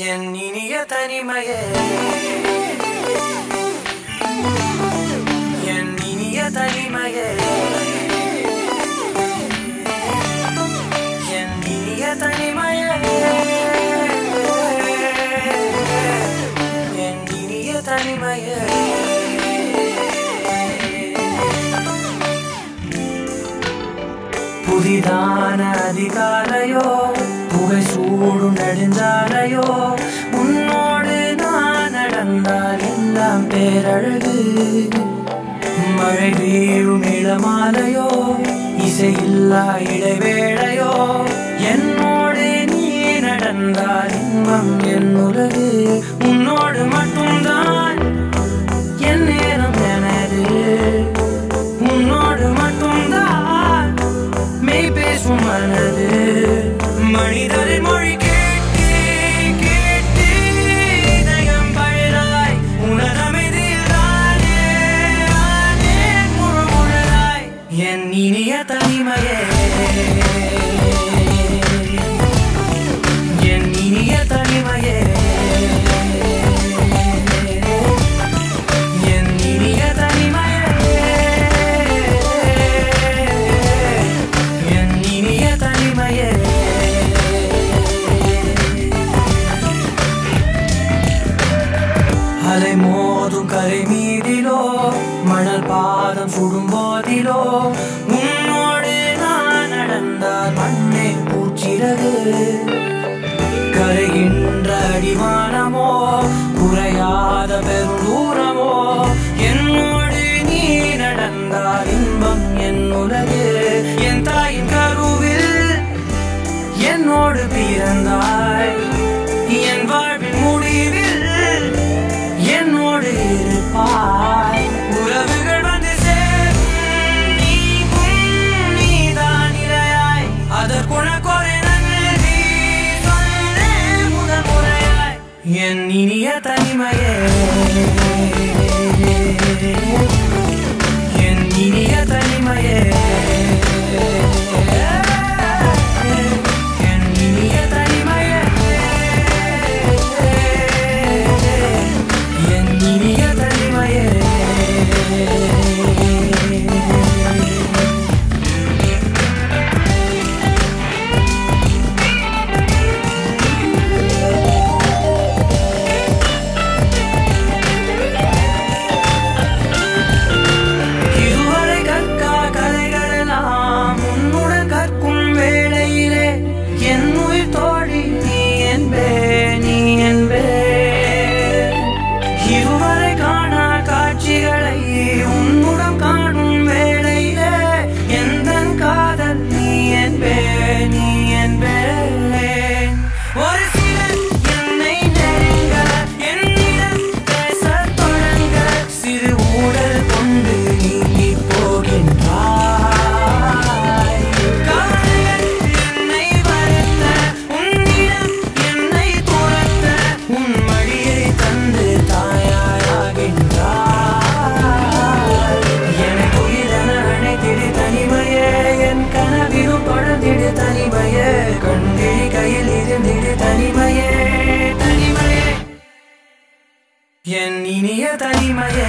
என் இனிய தனிமையே. என் இனிய தனிமையே. என் இனிய தனிமையே. என் இனிய தனிமையே. புதிதான அதிகாலையோ புகை சூடும் நெடுஞ்சாலையோ உன்னோடு நான் நடந்தால் எல்லாம் பேரழகு. மழை வீழும் இளமாலையோ இசையில்லா இடைவேளையோ என்னோடு நீ நடந்தால் இன்பம் என் உலகு உன்னோடு மட்டும்தான் என் இனிய தனிமையே என் அலை மோதும் கரை மீதிலோ மணல் பாதம் சுடும் போதிலோ உன்னோடு நான் நடந்தால் மண்ணே பூச்சிறகு கரைகின்ற அடிவானமோ குறையாத பெருந்தூரமோ என்னோடு நீ நடந்தால் இன்பம் என் உலகு. என் தாயின் கருவில் என்னோடு பிறந்தாய். முறையாய் என் இனிய தனிமையே என் என் இனிய தனிமையே.